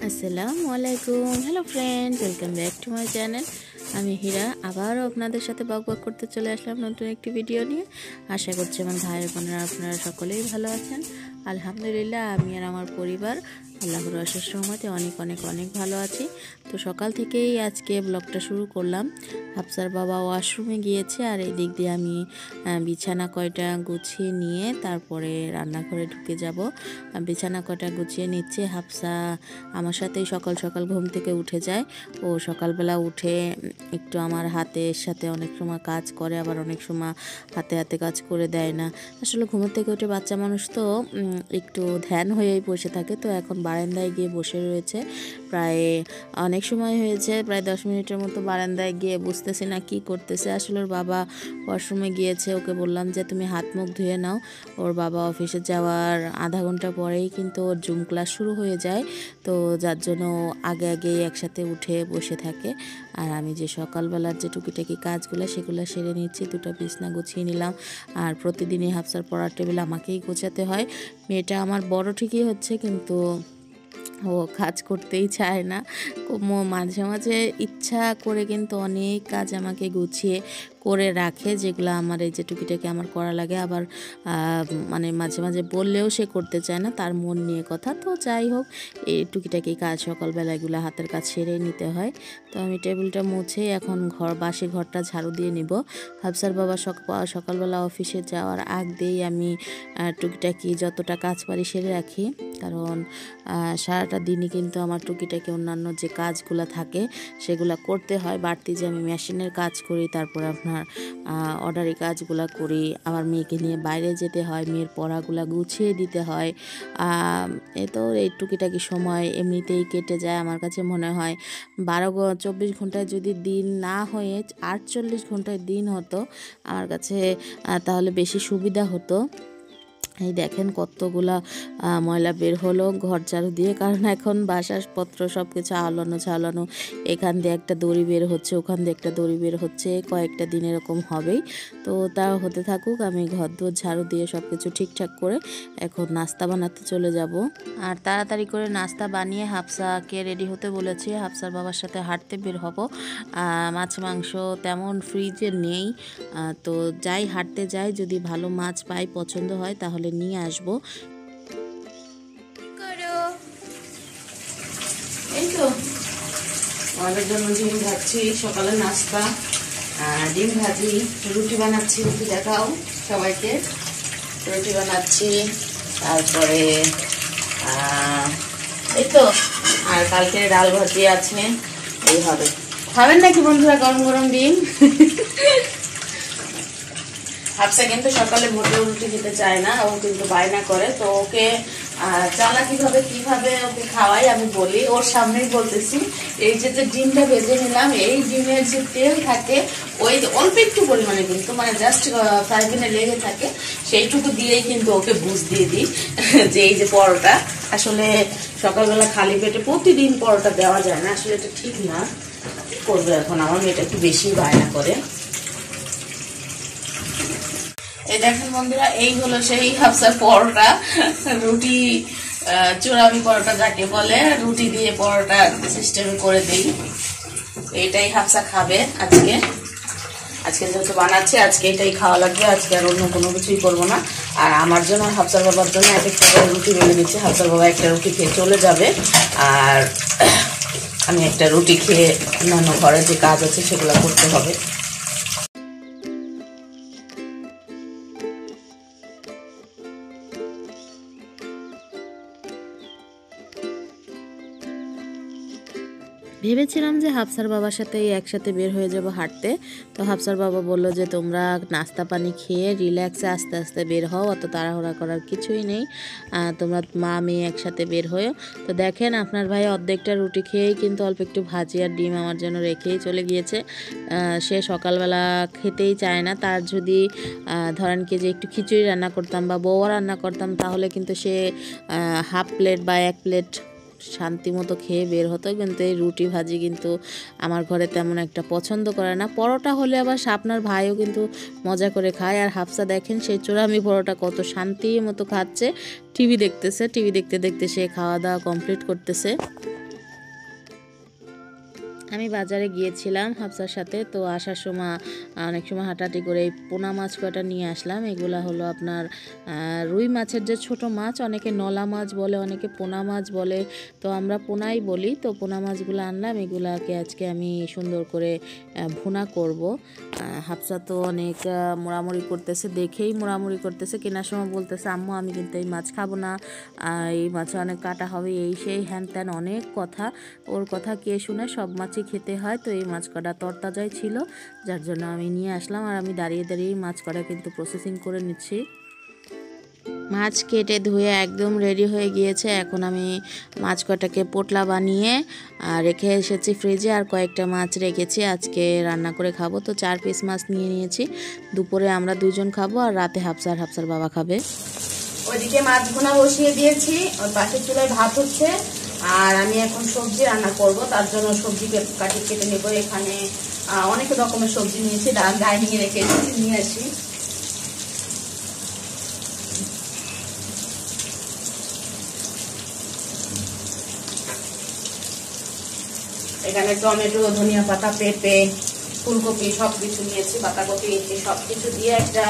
আসসালামু আলাইকুম। Hello friend welcome back to my channel আমি হীরা, আবারও আপনাদের সাথে বক বক করতে চলে আসলাম নতুন একটি ভিডিও নিয়ে। আশা করছি আমার ভাই বোনেরা আপনারা সকলেই ভালো আছেন। আলহামদুলিল্লাহ, আমি আর আমার পরিবার আল্লাহর অশেষ রহমতে অনেক অনেক অনেক ভালো আছি। তো সকাল থেকেই আজকে ব্লগটা শুরু করলাম। হাফসার বাবা ওয়াশরুমে গিয়েছে আর এই দিক দিয়ে আমি বিছানা কয়টা গুছিয়ে নিয়ে তারপরে রান্নাঘরে ঢুকে যাব। বিছানা কয়টা গুছিয়ে নিচ্ছে, হাফসা আমার সাথেই সকাল সকাল ঘুম থেকে উঠে যায়। ও সকালবেলা উঠে একটু আমার হাতের সাথে অনেক সময় কাজ করে, আবার অনেক সময় হাতে হাতে কাজ করে দেয় না। আসলে ঘুমের থেকে উঠে বাচ্চা মানুষ তো একটু ধ্যান হয়েই বসে থাকে। তো এখন বারান্দায় গিয়ে বসে রয়েছে। প্রায়, অনেক সময় হয়েছে, প্রায় দশ মিনিটের মতো বারান্দায় গিয়ে বুঝতেছি না কি করতেছে। আসলে ওর বাবা ওয়াশরুমে গিয়েছে, ওকে বললাম যে, তুমি হাত মুখ ধুয়ে নাও। ওর বাবা অফিসে যাওয়ার আধা ঘণ্টা পরেই কিন্তু ওর জুম ক্লাস শুরু হয়ে যায়। তো যার জন্য আগে আগেই একসাথে উঠে বসে থাকে। আর আমি যে সকালবেলার যে টুকিটাকি কাজগুলো, সেগুলো সেরে নিচ্ছি, দুটো বিছনা গুছিয়ে নিলাম। আর প্রতিদিনই হাফসার পড়ার টেবিল আমাকেই গোছাতে হয়। মেয়েটা আমার বড় ঠিকই হচ্ছে, কিন্তু ও কাজ করতেই চায় না। মাঝে মাঝে ইচ্ছা করে কিন্তু অনেক কাজ আমাকে গুছিয়ে করে রাখে, যেগুলো আমার এই যে টুকিটাকে আমার করা লাগে। আবার মানে মাঝে মাঝে বললেও সে করতে চায় না, তার মন নিয়ে কথা। তো যাই হোক, এই টুকিটাকি কাজ সকালবেলা এগুলো হাতের কাজ সেরে নিতে হয়। তো আমি টেবিলটা মুছে এখন ঘর, বাসি ঘরটা ঝাড়ু দিয়ে নিব। হাফসার বাবা সকালবেলা অফিসে যাওয়ার আগ দিয়েই আমি টুকিটাকি যতটা কাজ পারি সেরে রাখি। কারণ সারাটা দিনই কিন্তু আমার টুকিটাকি অন্যান্য যে কাজগুলো থাকে, সেগুলো করতে হয়। বাড়তি যে আমি মেশিনের কাজ করি, তারপর আপনার আপনার অর্ডারি কাজগুলো করি। আমার মেয়েকে নিয়ে বাইরে যেতে হয়, মেয়ের পড়াগুলো গুছিয়ে দিতে হয়। এ তো এই টুকিটাকি সময় এমনিতেই কেটে যায় আমার কাছে মনে হয়। বারো চব্বিশ ঘন্টায় যদি দিন না হয়ে আটচল্লিশ ঘন্টায় দিন হতো, আমার কাছে তাহলে বেশি সুবিধা হতো। এই দেখেন কতগুলা ময়লা বের হলো ঘর ঝাড়ু দিয়ে, কারণ এখন বাসাপত্র সব কিছু আলানো ঝালানো, এখান দিয়ে একটা দড়ি বের হচ্ছে, ওখান দিয়ে একটা দড়ি বের হচ্ছে, কয়েকটা দিন এরকম হবেই। তো তা হতে থাকুক, আমি ঘর দুয়ার ঝাড়ু দিয়ে সব কিছু ঠিকঠাক করে এখন নাস্তা বানাতে চলে যাব। আর তাড়াতাড়ি করে নাস্তা বানিয়ে হাফসাকে রেডি হতে বলেছি, হাফসার বাবার সাথে হাঁটতে বের হব। মাছ মাংস তেমন ফ্রিজে নেই তো যাই হাঁটতে যাই, যদি ভালো মাছ পাই, পছন্দ হয়, তাহলে নিয়ে আসব। এই তো। আমাদের জন্য ডিম ভাজছি সকালে নাস্তা। ডিম ভাজি রুটি বানাচ্ছি রুটি দেখাও সবাইকে। রুটি বানাচ্ছি তারপরে এই তো। আর কালকে ডাল ভাজি আছে এই হবে। খাবেন নাকি বন্ধুরা গরম গরম ডিম? হাফসা কিন্তু সকালে মোটেও রুটি খেতে চায় না, ও কিন্তু বায়না করে। তো ওকে চালাকিভাবে কীভাবে কীভাবে ওকে খাওয়াই আমি বলি। ওর সামনেই বলতেছি, এই যে যে ডিমটা ভেজে নিলাম, এই ডিমের যে তেল থাকে, ওই অল্প একটু পরিমাণে কিন্তু মানে জাস্ট ফ্রাই প্যানে লেগে থাকে, সেইটুকু দিয়েই কিন্তু ওকে বুঝ দিয়ে দিই যে এই যে পরোটা। আসলে সকালবেলা খালি পেটে প্রতিদিন পরোটা দেওয়া যায় না, আসলে এটা ঠিক না। করবে এখন? আমার মেয়েটা একটু বেশি বায়না করে। এই দেখেন বন্ধুরা, এই হলো সেই হাফসার পরোটা। রুটি চোরামি পরোটা যাকে বলে, রুটি দিয়ে পরোটা সিস্টেমে করে দিই। এটাই হাফসা খাবে আজকে। আজকে যেহেতু বানাচ্ছি, আজকে এটাই খাওয়া লাগবে। আজকে আর অন্য কোনো কিছুই করব না। আর আমার জন্য হাফসার বাবার জন্য এক একটা করে রুটি বেলে দিচ্ছি। হাফসার বাবা একটা রুটি খেয়ে চলে যাবে। আর আমি একটা রুটি খেয়ে অন্যান্য ঘরে যে কাজ আছে সেগুলো করতে হবে। ভেবেছিলাম যে হাফসার বাবার সাথে একসাথে বের হয়ে যাব হাঁটতে। তো হাফসার বাবা বলল যে, তোমরা নাস্তা পানি খেয়ে রিল্যাক্সে আস্তে আস্তে বের হও, অত তাড়াহুড়া করার কিছুই নেই। তোমরা মা, মেয়ে একসাথে বের হয়েও তো দেখেন, আপনার ভাই অর্ধেকটা রুটি খেয়েই কিন্তু অল্প একটু ভাজি আর ডিম আমার জন্য রেখেই চলে গিয়েছে। সে সকালবেলা খেতেই চায় না। তার যদি ধরেন কি যে একটু খিচুড়ি রান্না করতাম বা বউয়া রান্না করতাম, তাহলে কিন্তু সে হাফ প্লেট বা এক প্লেট শান্তি মতো খেয়ে বের হতো কিন্তু এই রুটি ভাজি কিন্তু আমার ঘরে তেমন একটা পছন্দ করে না। পরোটা হলে আবার সাপনার ভাইও কিন্তু মজা করে খায়। আর হাফসা দেখেন সেই চোরামি পরোটা কত শান্তি মতো খাচ্ছে। টিভি দেখতেছে, টিভি দেখতে দেখতে সে খাওয়া দাওয়া কমপ্লিট করতেছে। আমি বাজারে গিয়েছিলাম হাফসার সাথে, তো আসার সময় অনেক সময় হাঁটাহাঁটি করে এই পোনা মাছ কয়টা নিয়ে আসলাম। এগুলা হলো আপনার রুই মাছের যে ছোট মাছ, অনেকে নলা মাছ বলে, অনেকে পোনা মাছ বলে। তো আমরা পোনাই বলি, তো পোনা মাছগুলো আনলাম। এগুলাকে আজকে আমি সুন্দর করে ভুনা করব। হাফসা তো অনেক মোড়ামুড়ি করতেছে, দেখেই মোড়ামুড়ি করতেছে। কেনার সময় বলতেছে, আম্মু, আমি কিন্তু এই মাছ খাব না। এই মাছে অনেক কাটা হবে, এই সেই হ্যান ত্যান। অনেক কথা, ওর কথা কে শুনে সব মাছই খেতে হয়, তো এই মাছ কটা তরতাজাই ছিল, যার জন্য আমি নিয়ে আসলাম আর আমি দাঁড়িয়ে দাঁড়িয়ে মাছ কটা কিন্তু প্রসেসিং করে নিচ্ছি। মাছ কেটে ধুয়ে একদম রেডি হয়ে গিয়েছে, এখন আমি মাছ কটাকে পোটলা বানিয়ে রেখে এসেছি ফ্রিজে আর কয়েকটা মাছ রেখেছি, আজকে রান্না করে খাব, তো চার পিস মাছ নিয়ে নিয়েছি। দুপুরে আমরা দুজন খাব আর রাতে হাফসার হাফসার বাবা খাবে। ওইদিকে মাছ ভুনা বসিয়ে দিয়েছি, ওর পাশের চুলায় ভাত হচ্ছে আর আমি এখন সবজি রান্না করব, তার জন্য সবজি কাটি কেটে নেব। এখানে অনেক রকমের সবজি নিয়েছি ডাইনিং এ রেখে এসেছি নিয়ে আসি। এখানে টমেটো, ধনিয়া পাতা, পেঁপে, ফুলকপি সব কিছু নিয়েছি, বাঁধাকপি সব কিছু দিয়ে একটা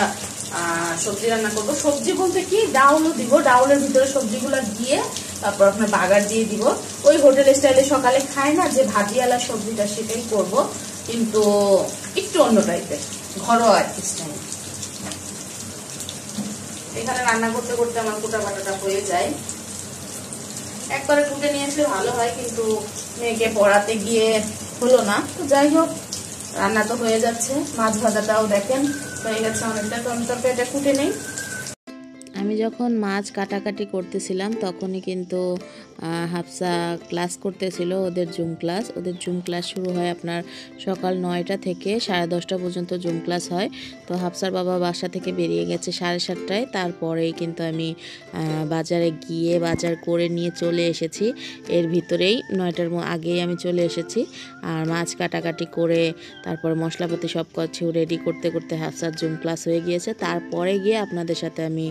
সবজি রান্না করব। সবজি বলতে কি, ডাউলও দিব, ডাউলের ভিতরে সবজিগুলো দিয়ে তারপর আপনার বাগার দিয়ে দিব। ওই হোটেল স্টাইলে সকালে খায় না, যে ভাজিওয়ালা সবজিটা সেটাই করব, কিন্তু একটু অন্য টাইপের ঘরোয়া স্টাইল এখানে রান্না করতে করতে আমার কোটা বাটাটা হয়ে যায়। একবারে কুটে নিয়ে আসলে ভালো হয়, কিন্তু মেয়েকে পড়াতে গিয়ে হলো না। তো যাই হোক, রান্না তো হয়ে যাচ্ছে। মাছ ভাজাটাও দেখেন আমি যখন মাছ কাটাকাটি করতেছিলাম তখনই কিন্তু হাফসা ক্লাস করতেছিল, ওদের জুম ক্লাস। ওদের জুম ক্লাস শুরু হয় আপনার সকাল নয়টা থেকে সাড়ে দশটা পর্যন্ত জুম ক্লাস হয়। তো হাফসার বাবা বাসা থেকে বেরিয়ে গেছে সাড়ে সাতটায়। তারপরেই কিন্তু আমি বাজারে গিয়ে বাজার করে নিয়ে চলে এসেছি। এর ভিতরেই নয়টার আগেই আমি চলে এসেছি। আর মাছ কাটাকাটি করে তারপর মশলাপাতি সব কিছু রেডি করতে করতে হাফসার জুম ক্লাস হয়ে গিয়েছে। তারপরে গিয়ে আপনাদের সাথে আমি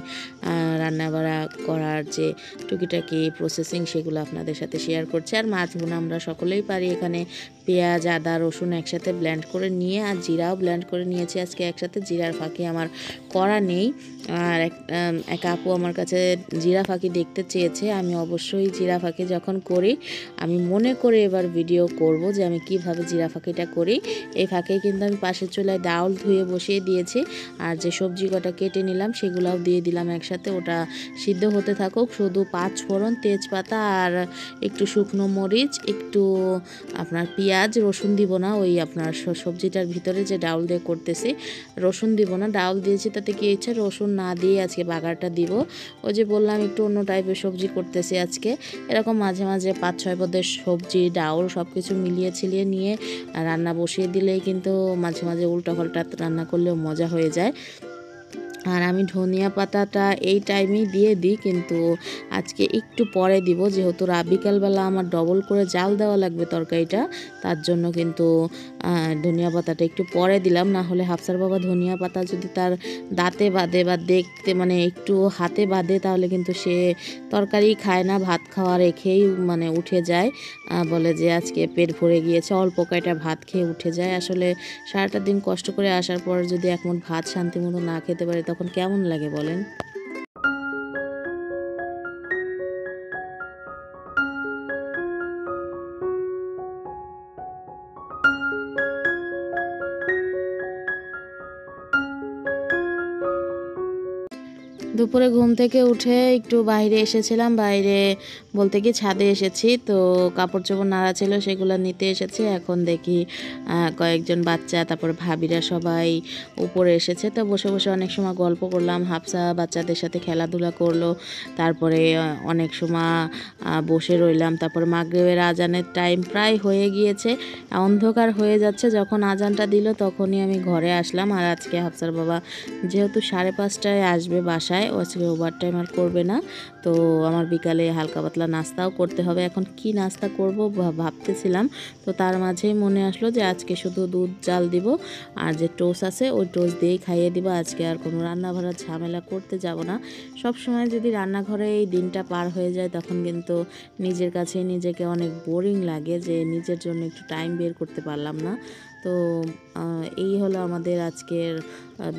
রান্না বাড়া করার যে টুকিটাকি প্রসেসিং সেগুলো আপনাদের সাথে শেয়ার করছি। আর মাছগুলো আমরা সকলেই পারি এখানে। পেঁয়াজ, আদা, রসুন একসাথে ব্ল্যান্ড করে নিয়ে আর জিরাও ব্ল্যান্ড করে নিয়েছি আজকে একসাথে। জিরার ফাঁকি আমার করা নেই। আর এক- আপু আমার কাছে জিরা ফাঁকি দেখতে চেয়েছে। আমি অবশ্যই জিরা ফাঁকি যখন করি, আমি মনে করে এবার ভিডিও করব যে আমি কীভাবে জিরা ফাঁকিটা করি। এই ফাঁকে কিন্তু আমি পাশের চুলায় ডাউল ধুয়ে বসিয়ে দিয়েছি। আর যে সবজি কটা কেটে নিলাম, সেগুলোও দিয়ে দিলাম একসাথে। ওটা সিদ্ধ হতে থাকুক। শুধু পাঁচ ফোড়ন তেজপাতা আর একটু শুকনো মরিচ, একটু আপনার পেঁয়াজ রসুন দিব না, ওই আপনার সবজিটার ভিতরে যে ডাউল দিয়ে করতেছি, রসুন দিব না। ডাউল দিয়েছি, তাতে কি ইচ্ছা রসুন না দিয়ে আজকে বাগারটা দিব। ওই যে বললাম, একটু অন্য টাইপের সবজি করতেছি আজকে। এরকম মাঝে মাঝে পাঁচ ছয় পদের সবজি, ডাউল সব কিছু মিলিয়ে ছিলিয়ে নিয়ে রান্না বসিয়ে দিলেই কিন্তু মাঝে মাঝে উল্টা পাল্টা রান্না করলেও মজা হয়ে যায়। আর আমি ধনিয়া পাতাটা এই টাইমেই দিয়ে দিই, কিন্তু আজকে একটু পরে দিব। যেহেতু বিকালবেলা আমার ডবল করে জাল দেওয়া লাগবে তরকারিটা, তার জন্য কিন্তু আহ, ধনিয়া পাতাটা একটু পরে দিলাম না হলে হাফসার বাবা ধনিয়া পাতা যদি তার দাঁতে বাঁধে বা দেখতে মানে একটু হাতে বাঁধে তাহলে কিন্তু সে তরকারি খায় না ভাত খাওয়া রেখেই মানে উঠে যায়। বলে যে আজকে পেট ভরে গিয়েছে অল্প কয়টা ভাত খেয়ে উঠে যায়। আসলে সারাটা দিন কষ্ট করে আসার পর যদি মুঠ ভাত শান্তি মতো না খেতে পারে তখন কেমন লাগে বলেন? দুপুরে ঘুম থেকে উঠে একটু বাইরে এসেছিলাম, বাইরে বলতে কি ছাদে এসেছি। তো কাপড় চোপড় নাড়া ছিল, সেগুলো নিতে এসেছি। এখন দেখি কয়েকজন বাচ্চা, তারপর ভাবিরা সবাই উপরে এসেছে। তো বসে বসে অনেক সময় গল্প করলাম। হাফসা বাচ্চাদের সাথে খেলাধুলা করল। তারপরে অনেক সময় বসে রইলাম। তারপর মাগরেবের আজানের টাইম প্রায় হয়ে গিয়েছে। অন্ধকার হয়ে যাচ্ছে। যখন আজানটা দিল, তখনই আমি ঘরে আসলাম। আর আজকে হাফসার বাবা যেহেতু সাড়ে পাঁচটায় আসবে বাসায় ও আজকে ওভার টাইম আর করবে না। তো আমার বিকালে হালকা পাতলা নাস্তাও করতে হবে। এখন কি নাস্তা করব ভাবতেছিলাম। তো তার মাঝেই মনে আসলো যে আজকে শুধু দুধ, জাল দিব। আর যে টোস আছে, ওই টোস দিয়েই খাইয়ে দিব। আজকে আর কোনো রান্না ভাড়া ঝামেলা করতে যাব না। সব সময় যদি রান্নাঘরে এই দিনটা পার হয়ে যায়, তখন কিন্তু নিজের কাছে নিজেকে অনেক বোরিং লাগে যে নিজের জন্য একটু টাইম বের করতে পারলাম না। তো এই হলো আমাদের আজকের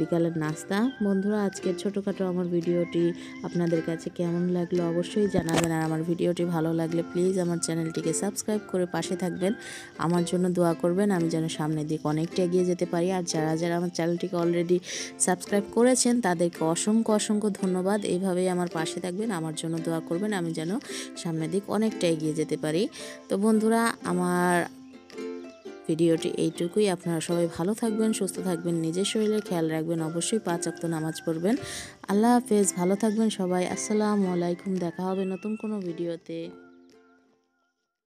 বিকালের নাস্তা। বন্ধুরা, আজকের ছোটোখাটো আমার ভিডিওটি আপনাদের কাছে কেমন লাগল অবশ্যই জানাবেন। আর আমার ভিডিওটি ভালো লাগলে প্লিজ আমার চ্যানেলটিকে সাবস্ক্রাইব করে পাশে থাকবেন। আমার জন্য দোয়া করবেন, আমি যেন সামনের দিকে অনেকটা এগিয়ে যেতে পারি। আর যারা যারা আমার চ্যানেলটিকে অলরেডি সাবস্ক্রাইব করেছেন, তাদেরকে অসংখ্য অসংখ্য ধন্যবাদ। এইভাবেই আমার পাশে থাকবেন, আমার জন্য দোয়া করবেন, আমি যেন সামনের দিক অনেকটা এগিয়ে যেতে পারি। তো বন্ধুরা, আমার ভিডিওটি এইটুকুই। আপনারা সবাই ভালো থাকবেন, সুস্থ থাকবেন, নিজের শরীরের খেয়াল রাখবেন, অবশ্যই পাঁচ অক্ত নামাজ পড়বেন। আল্লাহ হাফেজ, ভালো থাকবেন সবাই। আসসালামু আলাইকুম, দেখা হবে নতুন কোনো ভিডিওতে।